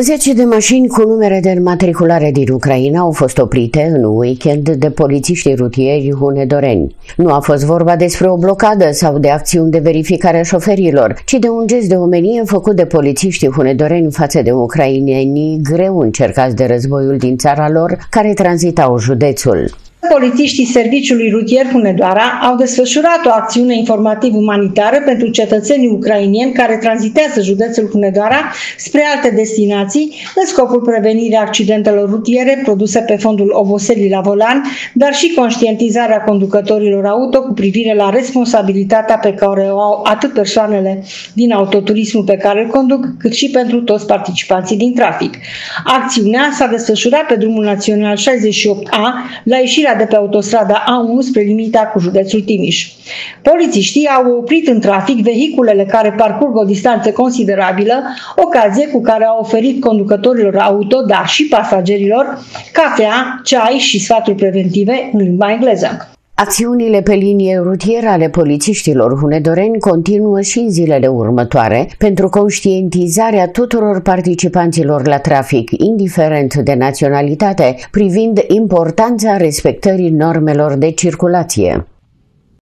Zece de mașini cu numere de înmatriculare din Ucraina au fost oprite în weekend de polițiștii rutieri hunedoreni. Nu a fost vorba despre o blocadă sau de acțiuni de verificare a șoferilor, ci de un gest de omenie făcut de polițiștii hunedoreni față de ucrainenii greu încercați de războiul din țara lor care tranzitau județul. Polițiștii Serviciului Rutier Hunedoara au desfășurat o acțiune informativ-umanitară pentru cetățenii ucrainieni care tranzitează județul Hunedoara spre alte destinații în scopul prevenirii accidentelor rutiere produse pe fondul oboselii la volan, dar și conștientizarea conducătorilor auto cu privire la responsabilitatea pe care o au atât persoanele din autoturismul pe care îl conduc, cât și pentru toți participanții din trafic. Acțiunea s-a desfășurat pe drumul național 68A la ieșirea de pe autostrada A1 spre limita cu județul Timiș. Polițiștii au oprit în trafic vehiculele care parcurg o distanță considerabilă, ocazie cu care au oferit conducătorilor auto, dar și pasagerilor, cafea, ceai și sfaturi preventive în limba engleză. Acțiunile pe linie rutieră ale polițiștilor hunedoreni continuă și în zilele următoare pentru conștientizarea tuturor participanților la trafic, indiferent de naționalitate, privind importanța respectării normelor de circulație.